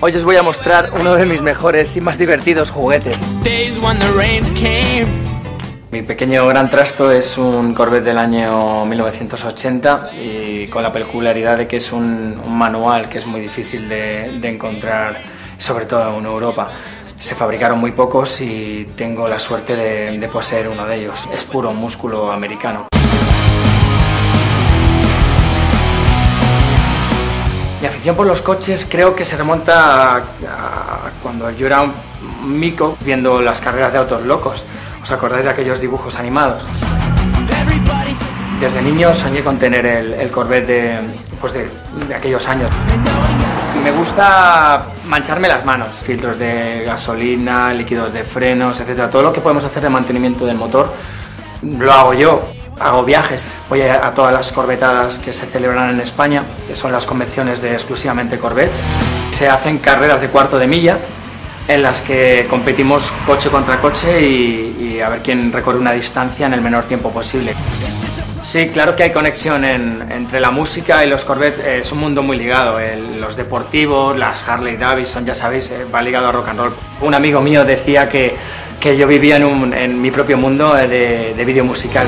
Hoy os voy a mostrar uno de mis mejores y más divertidos juguetes. Mi pequeño gran trasto es un Corvette del año 1980 y con la peculiaridad de que es un, manual que es muy difícil de, encontrar, sobre todo en Europa. Se fabricaron muy pocos y tengo la suerte de, de poseer uno de ellos. Es puro músculo americano. Afición por los coches creo que se remonta a, cuando yo era un mico viendo las carreras de autos locos. ¿Os acordáis de aquellos dibujos animados? Desde niño soñé con tener el, Corvette pues de, de, aquellos años. Me gusta mancharme las manos, filtros de gasolina, líquidos de frenos, etc. Todo lo que podemos hacer de mantenimiento del motor lo hago yo hago viajes, voy a, todas las corbetadas que se celebran en España, que son las convenciones de exclusivamente Corvettes. Se hacen carreras de cuarto de milla en las que competimos coche contra coche y, a ver quién recorre una distancia en el menor tiempo posible. Sí, claro que hay conexión entre la música y los Corvettes, es un mundo muy ligado. los deportivos, las Harley Davidson, ya sabéis, eh, va ligado a rock and roll. Un amigo mío decía que, que yo vivía en, mi propio mundo de, de vídeo musical.